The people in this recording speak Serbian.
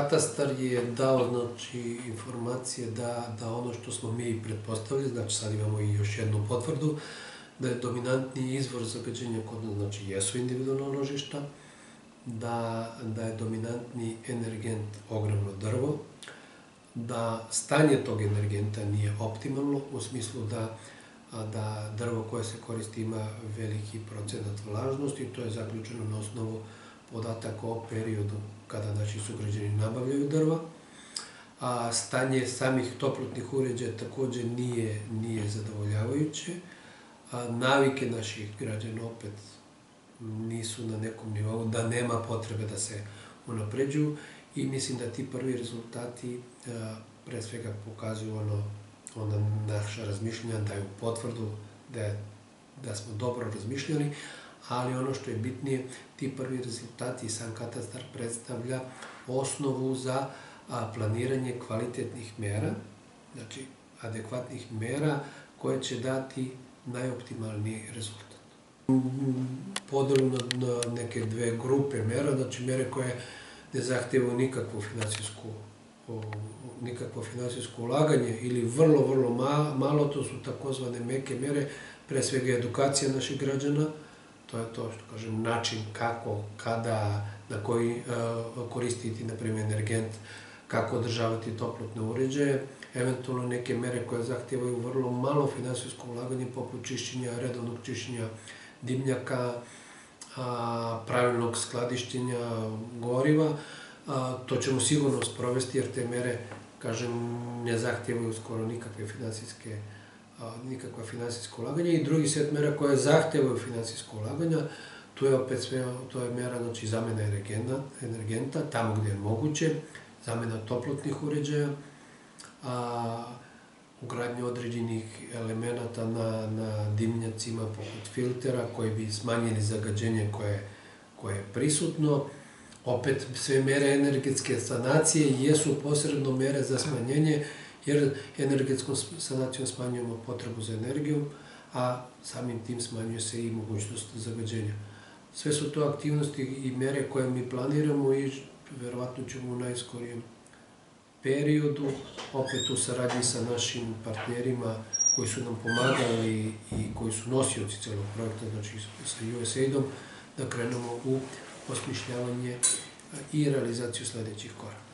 Katastar je dao znači, informacije da, da ono što smo mi pretpostavili, znači sad imamo i još jednu potvrdu, da je dominantni izvor zagađenja kod nas, znači jesu individualna ložišta, da, da je dominantni energent ogromno drvo, da stanje tog energenta nije optimalno u smislu da da drvo koje se koristi ima veliki procenat vlažnosti, to je zaključeno na osnovu podataka o periodu kada naši sugrađani nabavljaju drva, a stanje samih toplotnih uređaja takođe nije, nije zadovoljavajuće, a navike naših građana opet nisu na nekom nivou, da nema potrebe da se unapređuju i mislim da ti prvi rezultati a, pre svega pokazuju ono, ono naša razmišljanja, daju potvrdu da, da smo dobro razmišljali, ali ono što je bitnije, ti prvi rezultati i sam katastar predstavlja osnovu za planiranje kvalitetnih mera, znači adekvatnih mera koje će dati najoptimalniji rezultat. Podelu na, neke dve grupe mera, znači mere koje ne zahtevaju nikakvu finansijsku nikakvo finansijsko ulaganje ili vrlo, vrlo malo, to su takozvane meke mere, pre svega edukacija naših građana, to je to što kažem, način kako, kada, na koji uh, koristiti, na primjer, energent, kako održavati toplotne uređaje, eventualno neke mere koje zahtjevaju vrlo malo finansijsko ulaganje, poput čišćenja, redovnog čišćenja dimnjaka, a, pravilnog skladištenja goriva, to ćemo sigurno sprovesti jer te mere, kažem, ne zahtjevaju skoro nikakve finansijske nikakva finansijska ulaganja i drugi set mera koje zahtevaju finansijsko ulaganja, tu je opet sve, to je mera, znači zamena energenta, energenta tamo gde je moguće, zamena toplotnih uređaja, a, ugradnje određenih elemenata na, na dimnjacima poput filtera koji bi smanjili zagađenje koje, koje je prisutno. Opet sve mere energetske sanacije jesu posredno mere za smanjenje jer energetskom sanacijom smanjujemo potrebu za energijom, a samim tim smanjuje se i mogućnost zagađenja. Sve su to aktivnosti i mere koje mi planiramo i verovatno ćemo u najskorijem periodu, opet u saradnji sa našim partnerima koji su nam pomagali i koji su nosioci celog projekta, znači sa USAID-om, da krenemo u osmišljavanje i realizaciju sledećih koraka.